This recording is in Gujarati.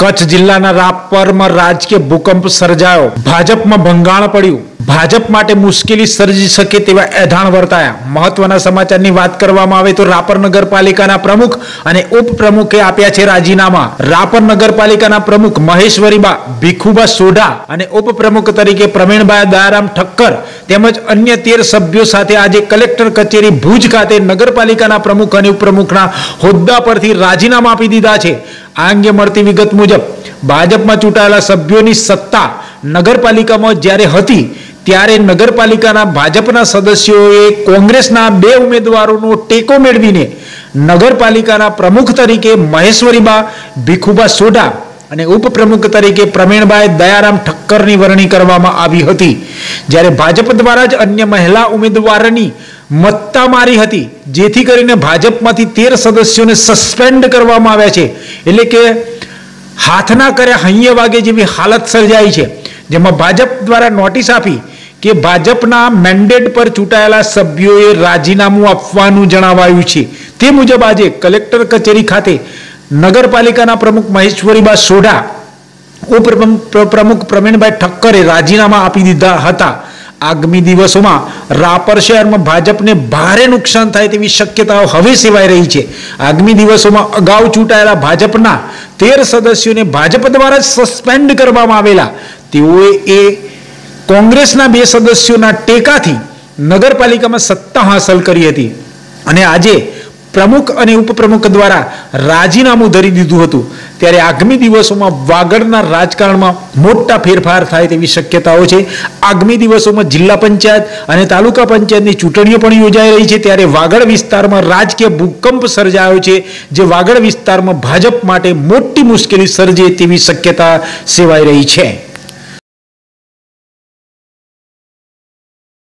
કચ્છ જિલ્લાના રાપરમાં રાજકીય ભૂકંપ સર્જાયો. ભાજપમાં ભંગાણ પડ્યું. ભાજપ માટે મુશ્કેલી સર્જી શકે તેવા એધાણ વર્તાયા. મહત્વના સમાચારની વાત કરવામાં આવે તો રાપર નગરપાલિકાના પ્રમુખ અને ઉપપ્રમુખે આપ્યા છે રાજીનામા. રાપર નગરપાલિકાના પ્રમુખ મહેશ્વરીબા ભીખુબા સોઢા અને ઉપપ્રમુખ તરીકે પ્રવીણભાઈ દયારામ ઠક્કર તેમજ અન્ય તેર સભ્યો સાથે આજે કલેક્ટર કચેરી ભુજ ખાતે નગરપાલિકાના પ્રમુખ અને ઉપપ્રમુખના હોદ્દા પરથી રાજીનામા આપી દીધા છે. આ અંગે મળતી વિગત મુજબ, ભાજપમાં ચૂંટાયેલા સભ્યોની સત્તા નગરપાલિકામાં જ્યારે હતી, ત્યારે નગરપાલિકાના ભાજપના સદસ્યોએ કોંગ્રેસના બે ઉમેદવારોનો ટેકો મેળવીને નગરપાલિકાના પ્રમુખ તરીકે મહેશ્વરીબા ભીખુબા સોઢા અને ઉપપ્રમુખ તરીકે પ્રવીણભાઈ દયારામ ઠક્કરની વરણી કરવામાં આવી હતી. જ્યારે ભાજપ દ્વારા જ અન્ય મહિલા ઉમેદવારની મત્તા મારી હતી, જેથી કરીને ભાજપમાંથી તેર સદસ્યોને સસ્પેન્ડ કરવામાં આવ્યા છે. એટલે કે હાથના કર્યા હૈયે વાગે જેવી હાલત સર્જાઈ છે. જેમાં ભાજપ દ્વારા નોટિસ આપી કે ભાજપના મેન્ડેટ પર ચૂંટાયેલા સભ્યોએ રાજીનામું આપવાનું જણાવાયું છે. તે મુજબ આજે કલેક્ટર કચેરી ખાતે નગરપાલિકાના પ્રમુખ મહેશ્વરીબા સોઢા, ઉપપ્રમુખ પ્રવીણભાઈ ઠક્કરે રાજીનામા આપી દીધા હતા. આગામી દિવસોમાં રાપર શહેરમાં ભાજપને ભારે નુકસાન થાય તેવી શક્યતાઓ હવે સેવાઈ રહી છે. આગામી દિવસોમાં અગાઉ ચૂંટાયેલા ભાજપના તેર સદસ્યોને ભાજપ દ્વારા સસ્પેન્ડ કરવામાં આવેલા. તેઓએ એ કોંગ્રેસના બે સદસ્યોના ટેકાથી નગરપાલિકામાં સત્તા હાંસલ કરી હતી. અને આજે પ્રમુખ અને ઉપપ્રમુખ દ્વારા રાજીનામું ધરી દીધું હતું. ત્યારે આગામી દિવસોમાં વાગડના રાજકારણમાં મોટા ફેરફાર થાય તેવી શક્યતાઓ છે. આગામી દિવસોમાં જિલ્લા પંચાયત અને તાલુકા પંચાયતની ચૂંટણીઓ પણ યોજાઈ રહી છે. ત્યારે વાગડ વિસ્તારમાં રાજકીય ભૂકંપ સર્જાયો છે, જે વાગડ વિસ્તારમાં ભાજપ માટે મોટી મુશ્કેલી સર્જે તેવી શક્યતા સેવાઈ રહી છે.